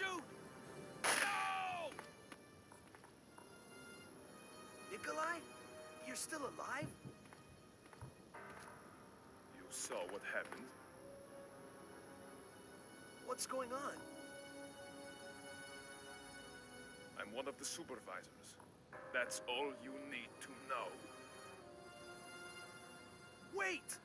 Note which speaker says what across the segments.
Speaker 1: shoot! No! Nikolai? You're still alive?
Speaker 2: You saw what happened.
Speaker 1: What's going on?
Speaker 2: I'm one of the supervisors. That's all you need to know.
Speaker 1: Wait!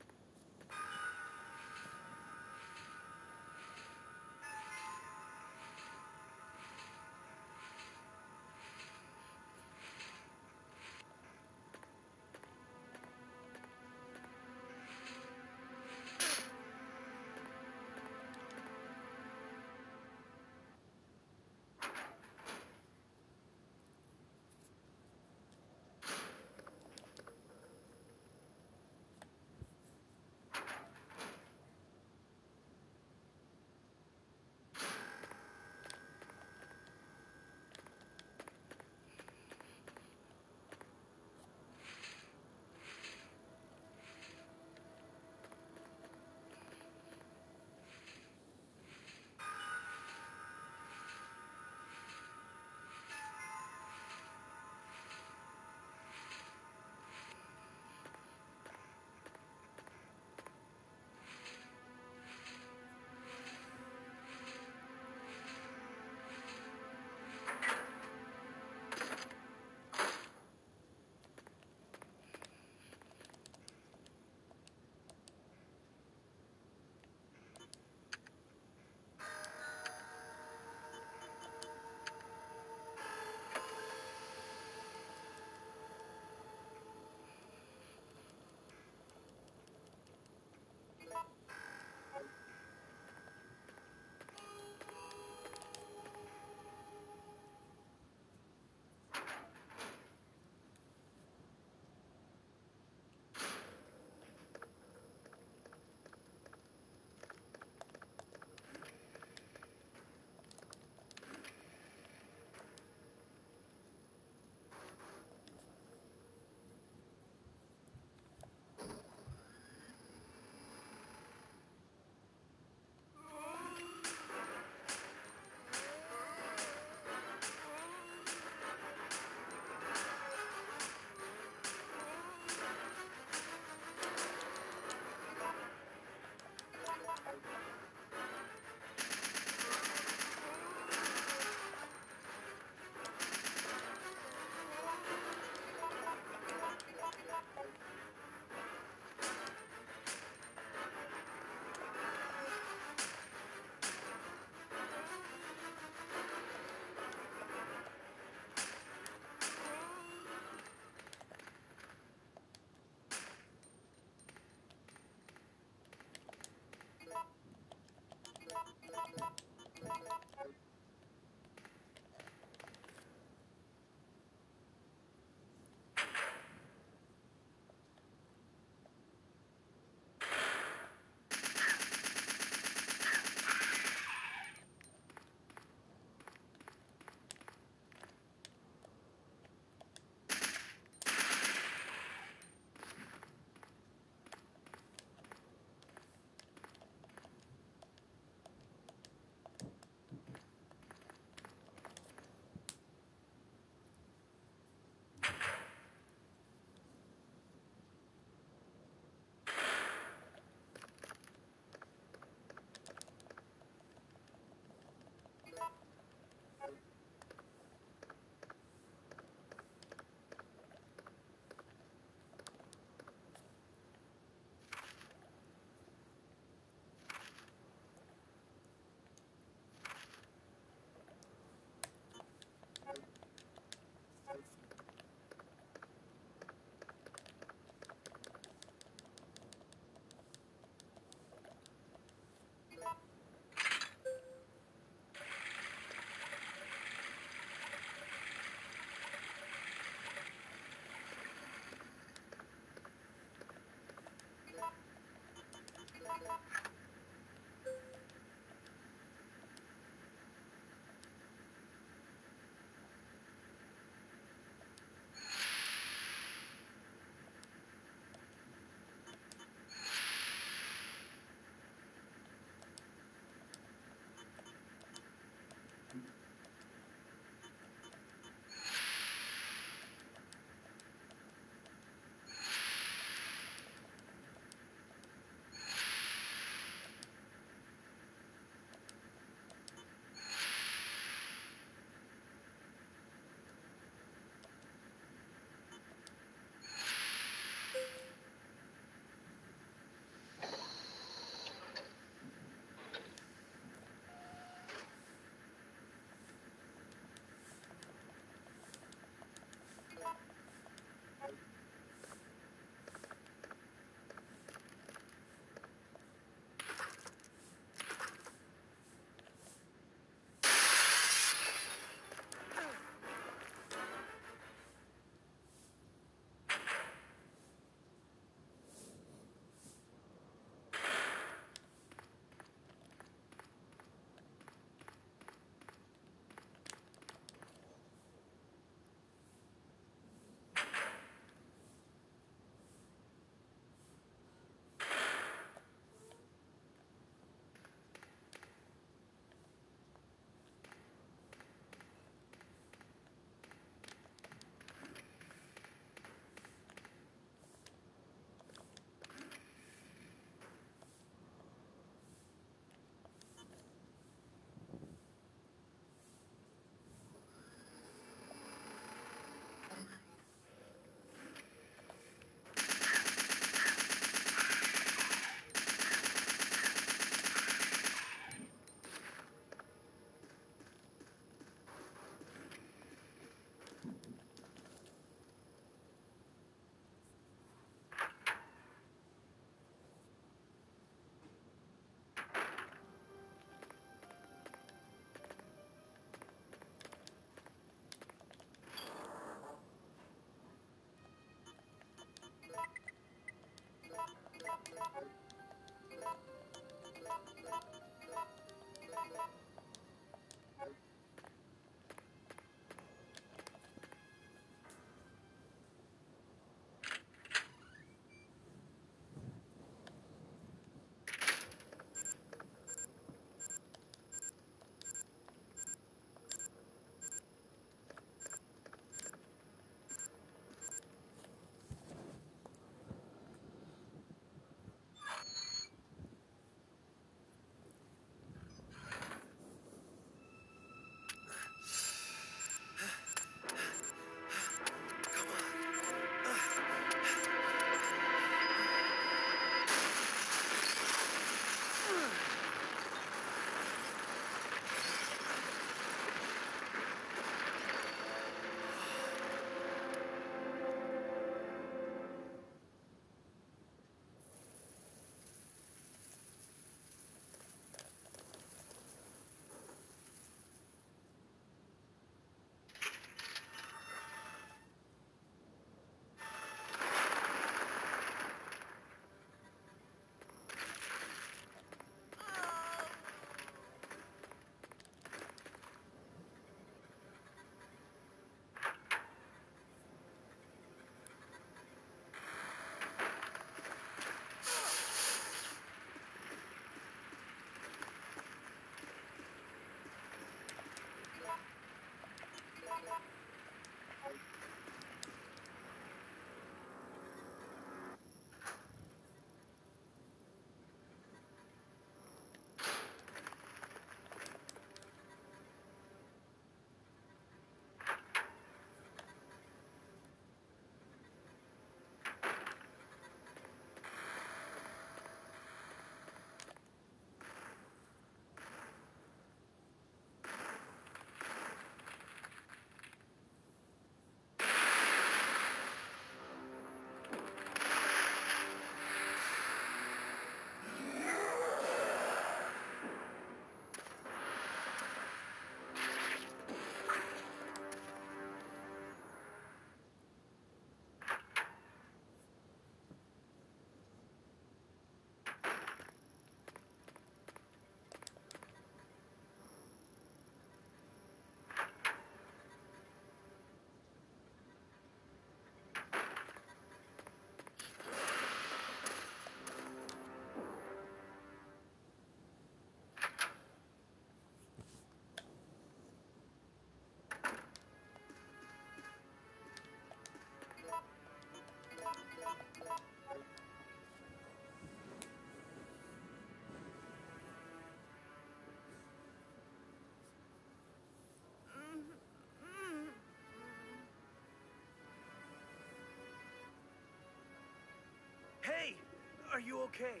Speaker 1: Okay?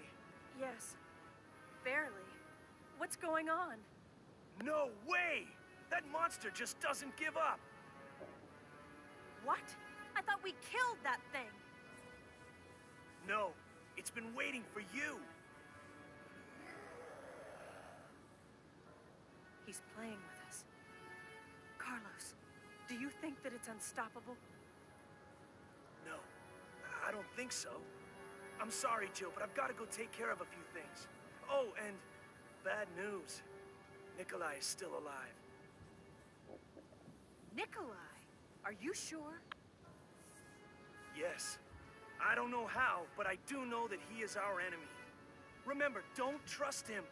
Speaker 3: Yes. Barely. What's going on?
Speaker 1: No way! That monster just doesn't give up!
Speaker 3: What? I thought we killed that thing.
Speaker 1: No, it's been waiting for you!
Speaker 3: He's playing with us. Carlos, do you think that it's unstoppable?
Speaker 1: No, I don't think so. I'm sorry, Jill, but I've got to go take care of a few things. Oh, and bad news. Nikolai is still alive.
Speaker 3: Nikolai, are you sure?
Speaker 1: Yes. I don't know how, but I do know that he is our enemy. Remember, don't trust him.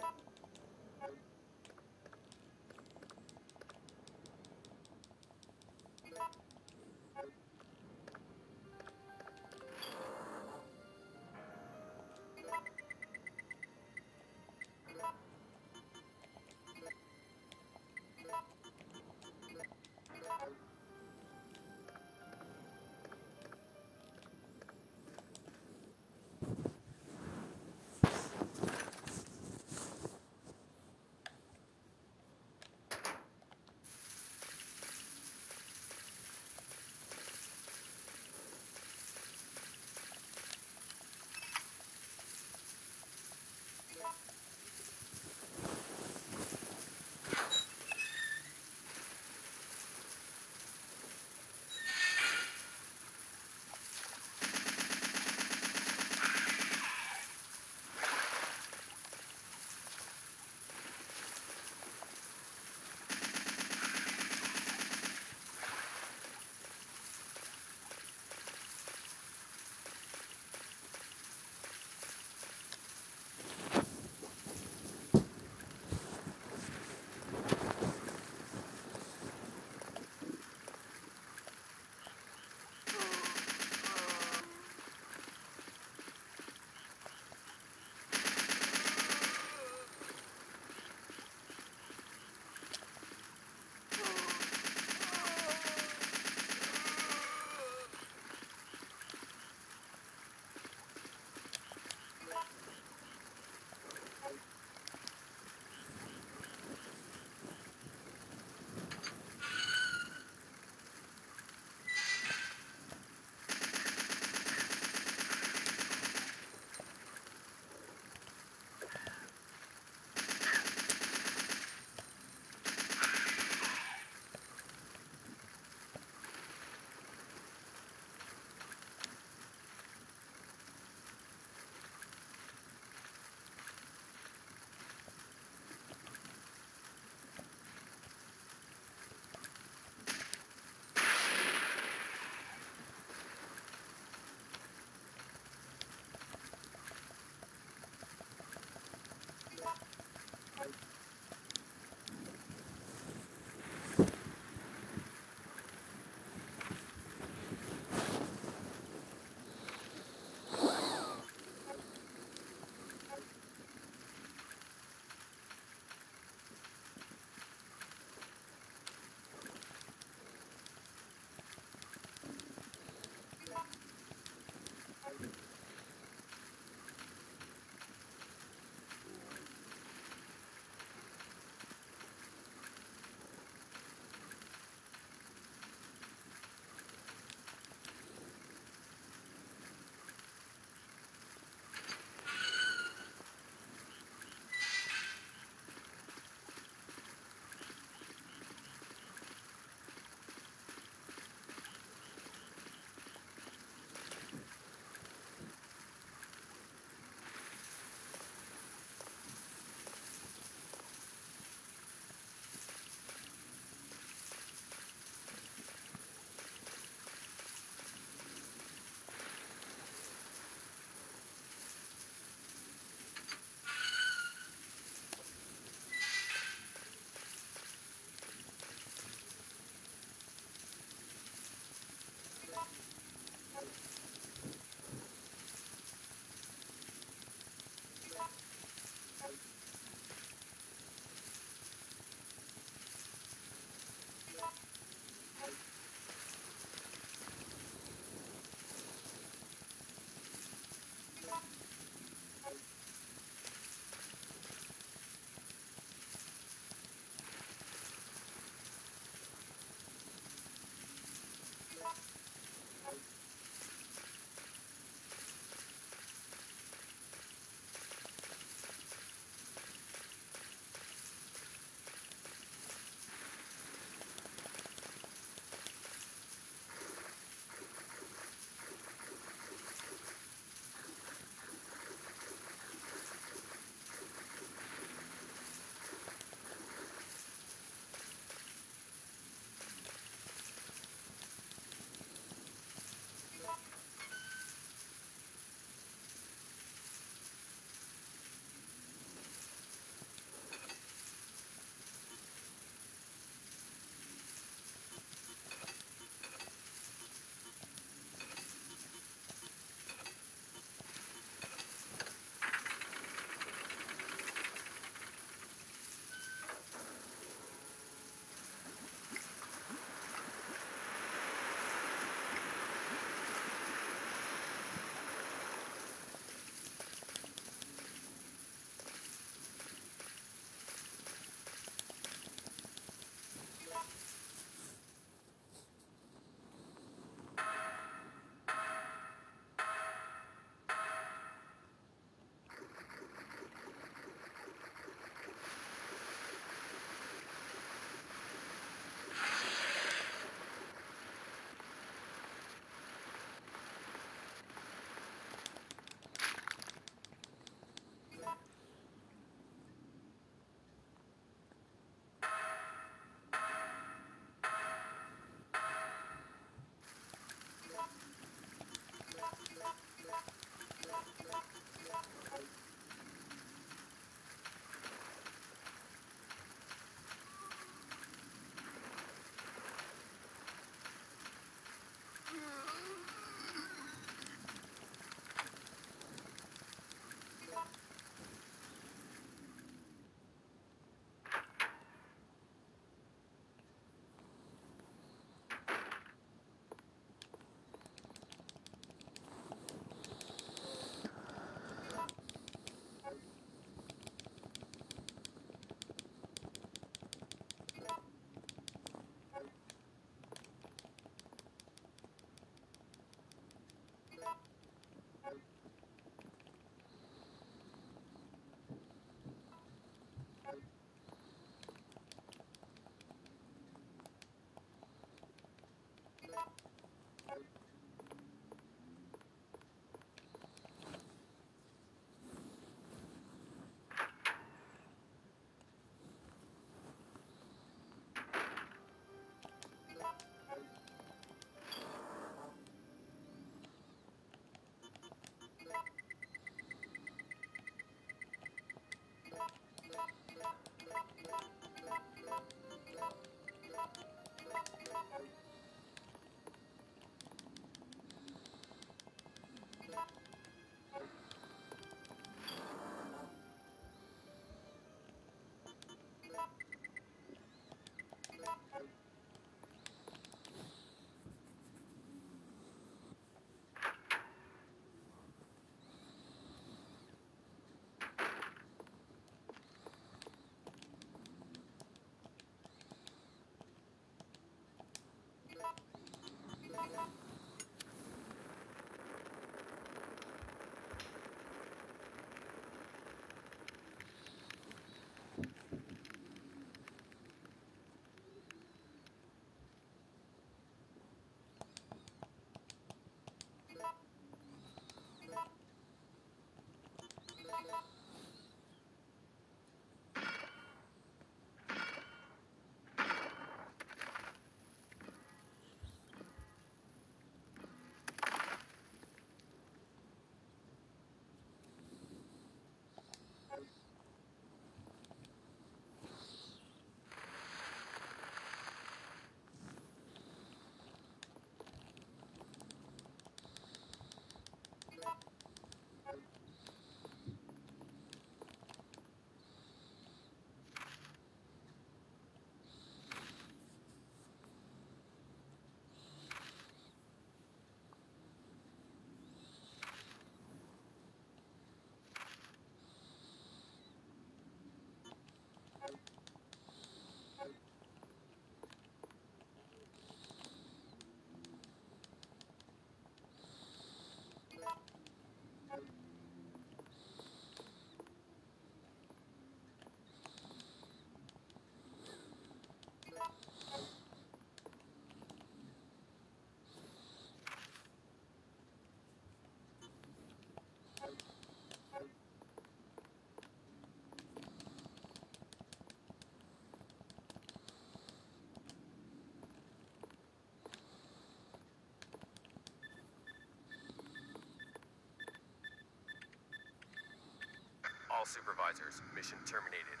Speaker 4: All supervisors, mission terminated.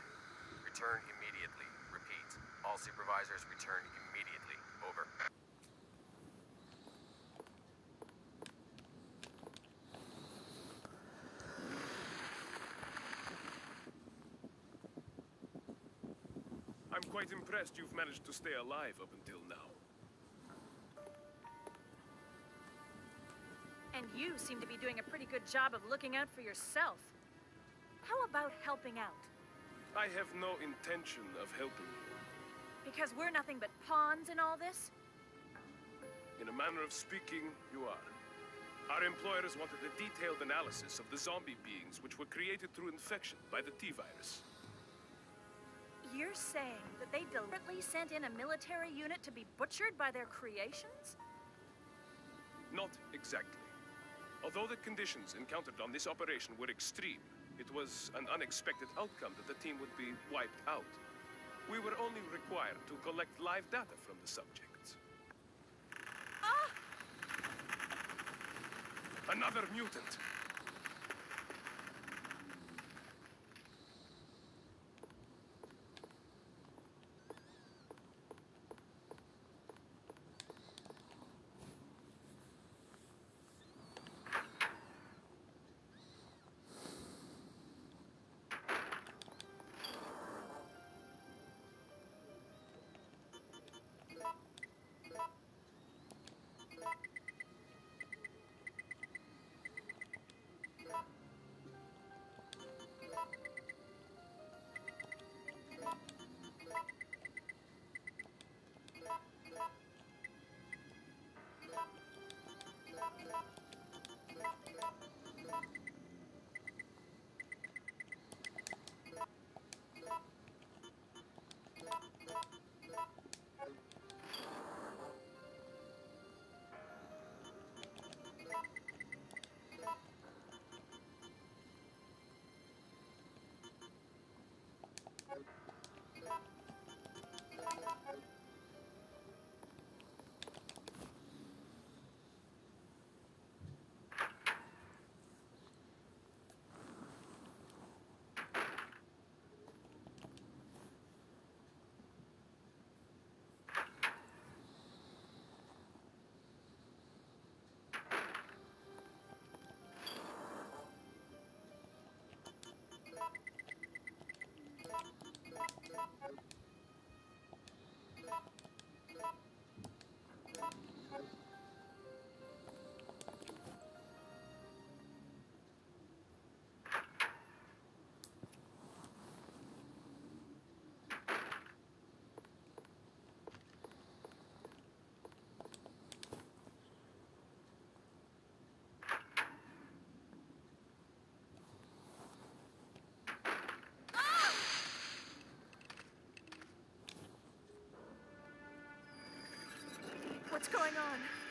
Speaker 4: Return immediately. Repeat. All supervisors return immediately. Over.
Speaker 2: I'm quite impressed you've managed to stay alive up until now.
Speaker 3: And you seem to be doing a pretty good job of looking out for yourself. How about helping out?
Speaker 2: I have no intention of helping you.
Speaker 3: Because we're nothing but pawns in all this?
Speaker 2: In a manner of speaking, you are. Our employers wanted a detailed analysis of the zombie beings which were created through infection by the T-virus.
Speaker 3: You're saying that they deliberately sent in a military unit to be butchered by their creations?
Speaker 2: Not exactly. Although the conditions encountered on this operation were extreme, it was an unexpected outcome that the team would be wiped out. We were only required to collect live data from the subjects.
Speaker 3: Ah!
Speaker 2: Another mutant!
Speaker 3: What's going on?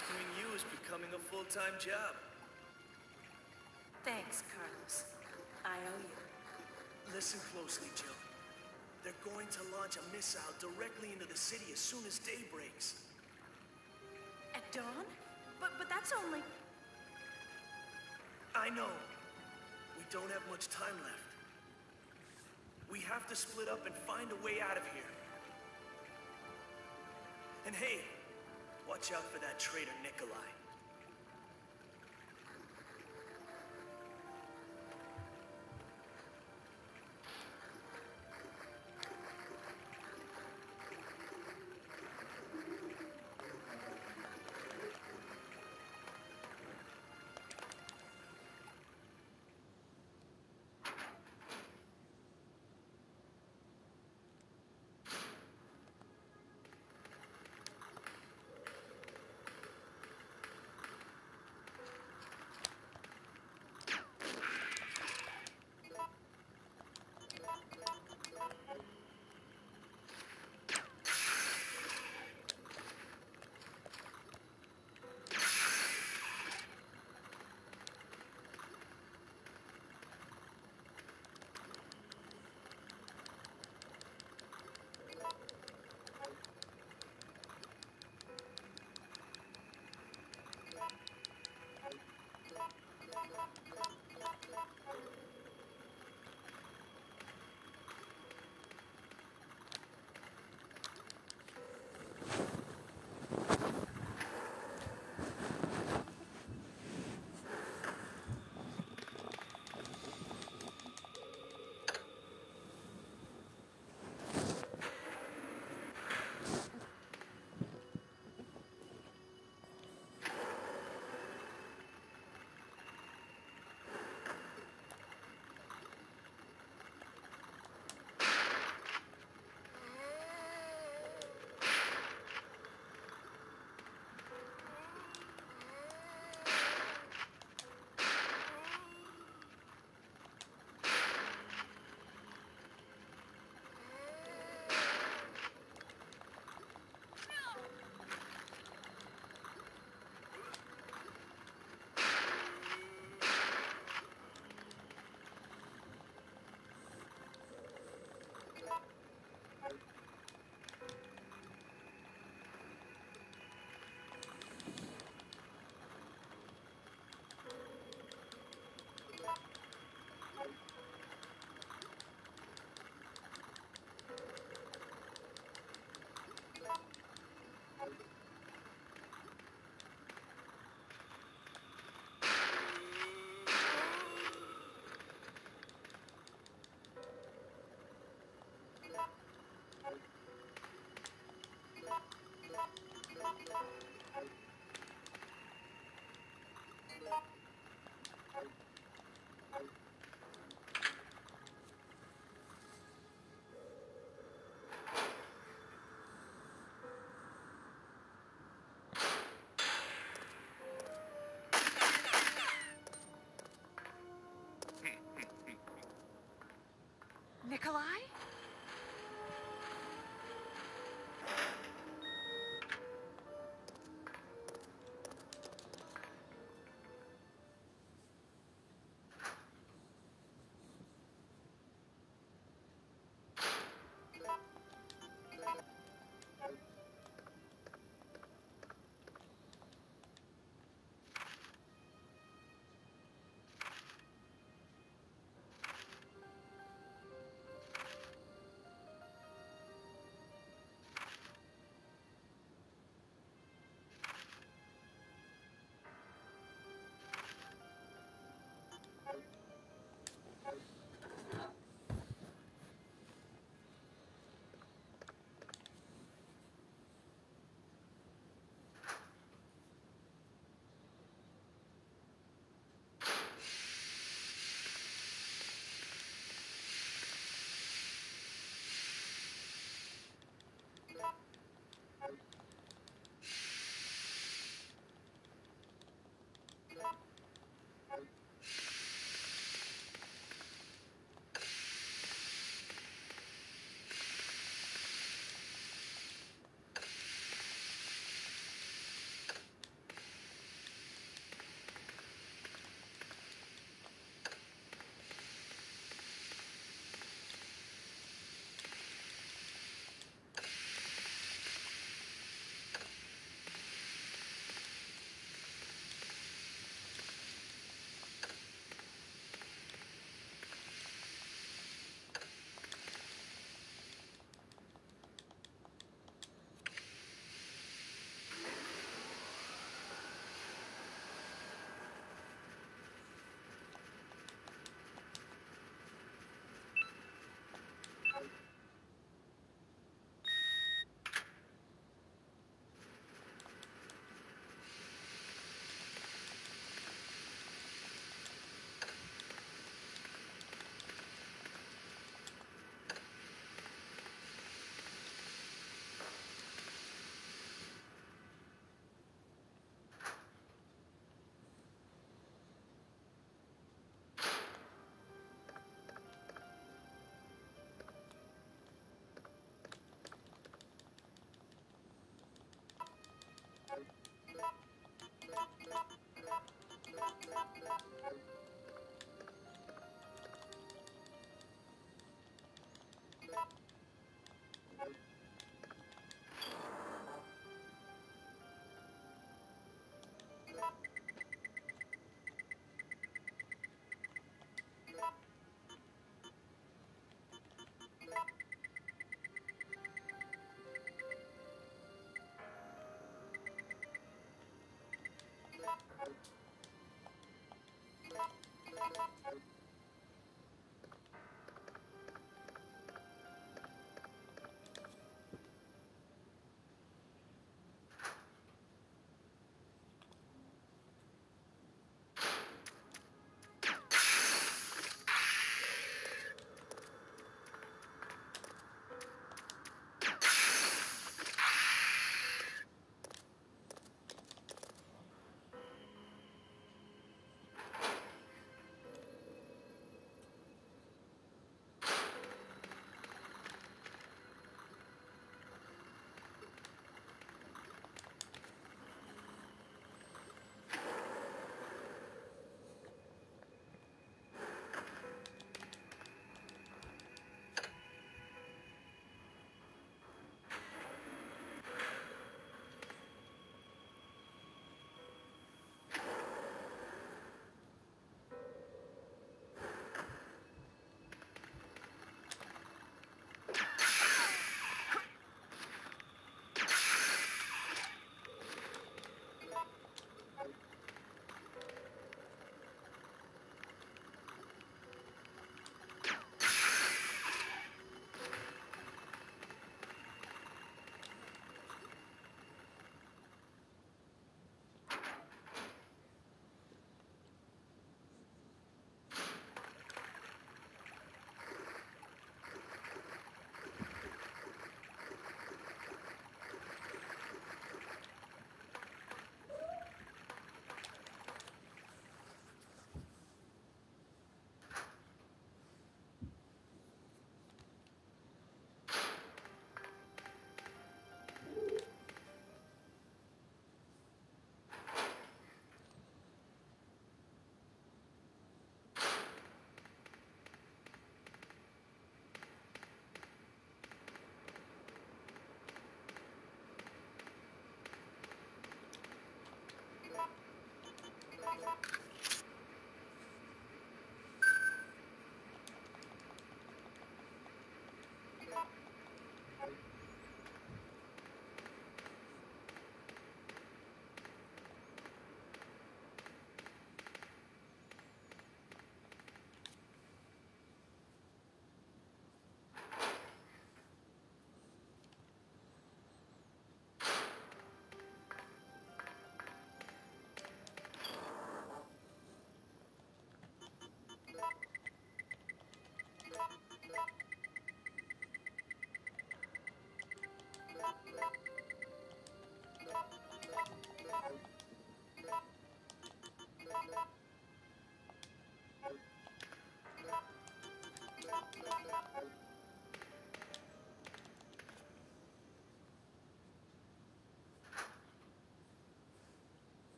Speaker 1: Rescuing you is becoming a full-time job.
Speaker 3: Thanks, Carlos. I owe you.
Speaker 1: Listen closely, Jill. They're going to launch a missile directly into the city as soon as day breaks.
Speaker 3: At dawn? But but that's only
Speaker 1: I know. We don't have much time left. We have to split up and find a way out of here. And hey, watch out for that traitor Nikolai.
Speaker 2: Nikolai?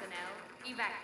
Speaker 2: personnel evacuated.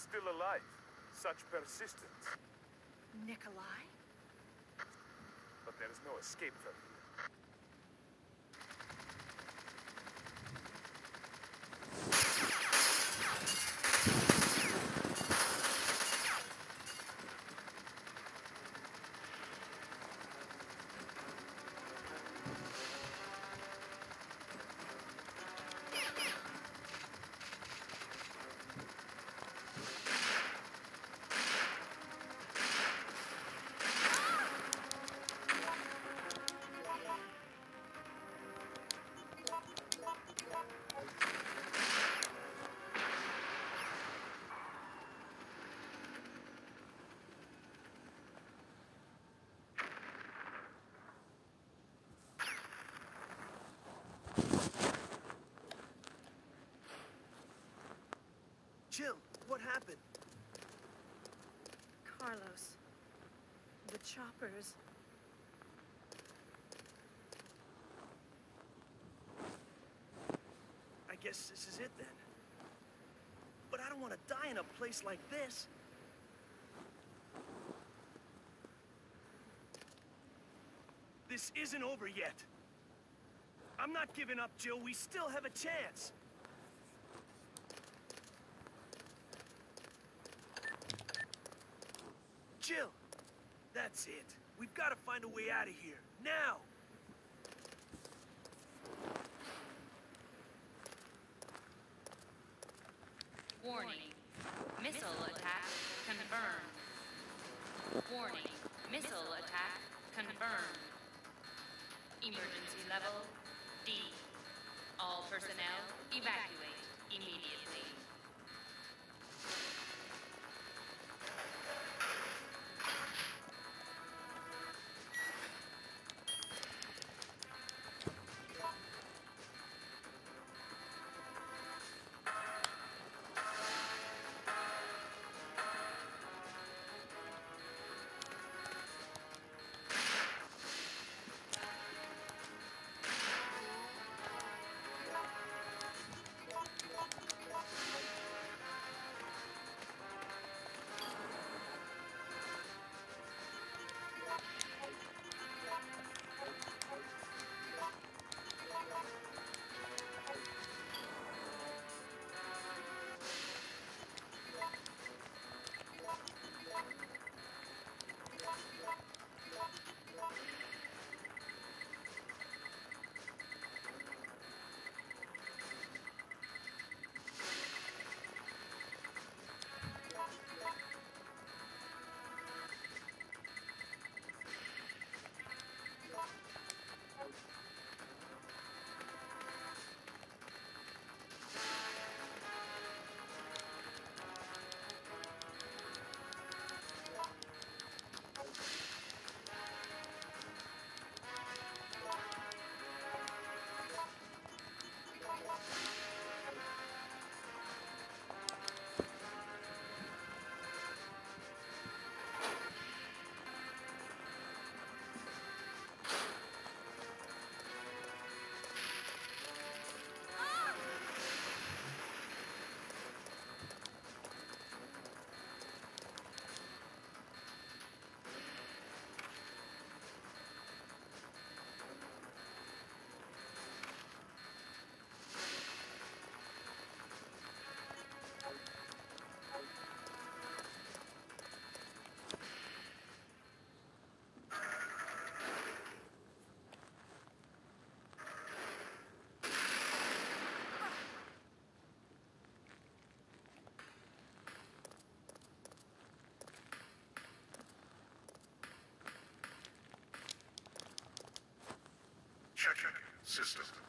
Speaker 2: Still alive. Such persistence.
Speaker 3: Nikolai?
Speaker 2: But there is no escape from you.
Speaker 1: Jill, what happened?
Speaker 3: Carlos. The choppers.
Speaker 1: I guess this is it then. But I don't want to die in a place like this. This isn't over yet. I'm not giving up, Jill. We still have a chance. Jill, that's it. We've got to find a way out of here. Now!
Speaker 5: Warning. Missile attack confirmed. Warning. Missile attack confirmed. Emergency level D. All personnel evacuate
Speaker 6: system.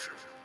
Speaker 6: Preparing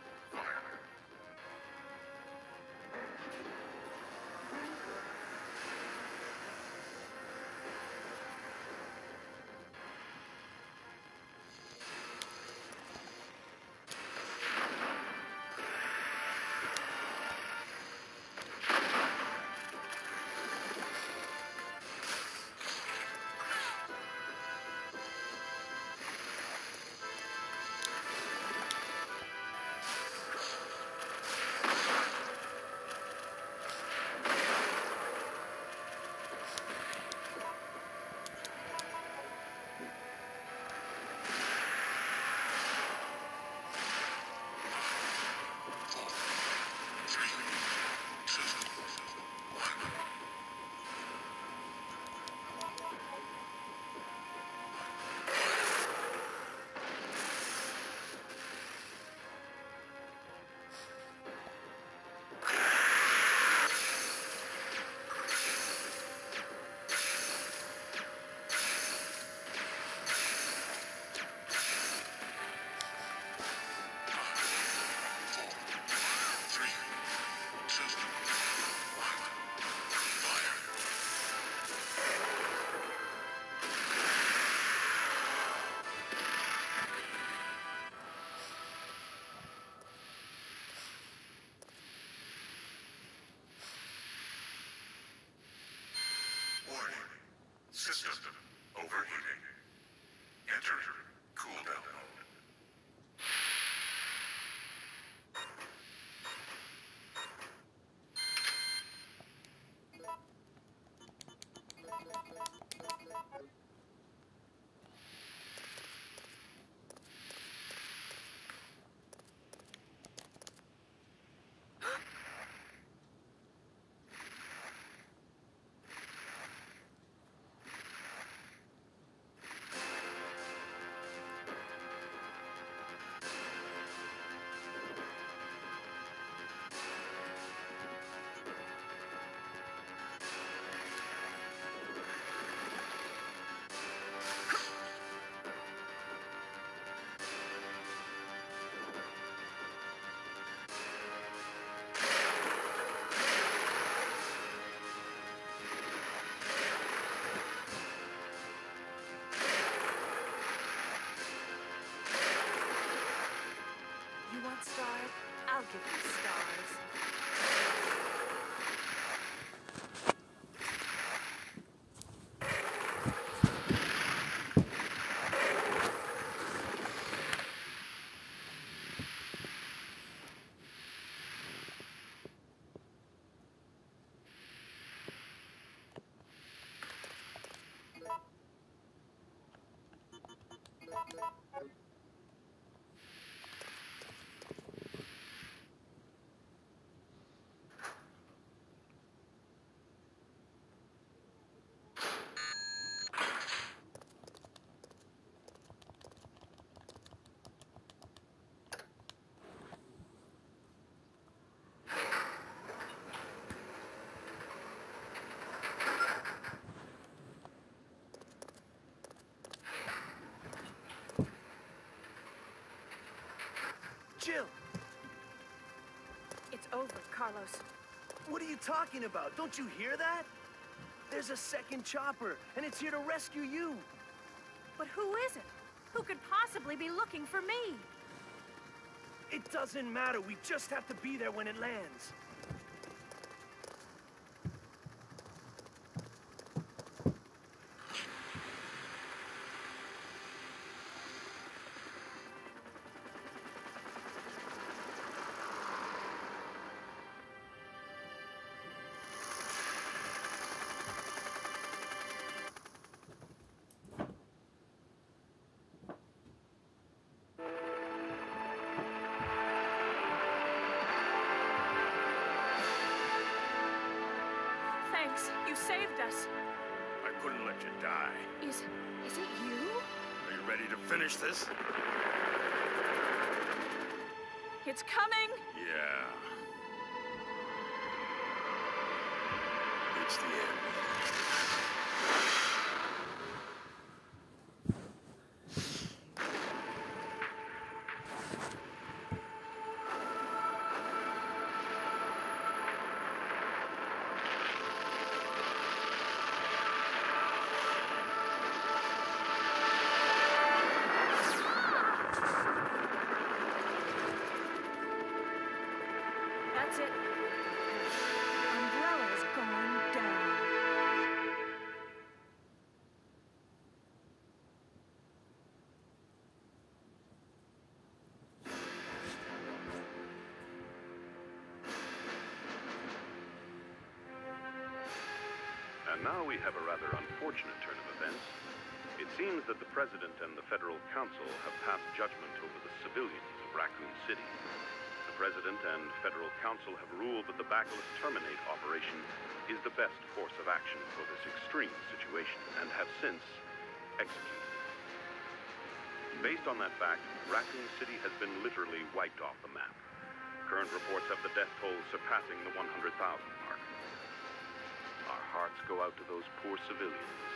Speaker 3: You STARS.
Speaker 1: Jill,
Speaker 3: It's over, Carlos.
Speaker 1: what are you talking about? Don't you hear that? There's a second chopper, and it's here to rescue you.
Speaker 3: But who is it? Who could possibly be looking for me?
Speaker 1: It doesn't matter. We just have to be there when it lands.
Speaker 3: You saved us.
Speaker 7: I couldn't let you die.
Speaker 3: Is is it you?
Speaker 7: Are you ready to finish this?
Speaker 3: It's coming.
Speaker 7: Yeah. It's the end.
Speaker 8: Now we have a rather unfortunate turn of events. It seems that the President and the Federal Council have passed judgment over the civilians of Raccoon City. The President and Federal Council have ruled that the Bacillus Terminate operation is the best course of action for this extreme situation and have since executed. Based on that fact, Raccoon City has been literally wiped off the map. Current reports have the death toll surpassing the 100,000 mark. Our hearts go out to those poor civilians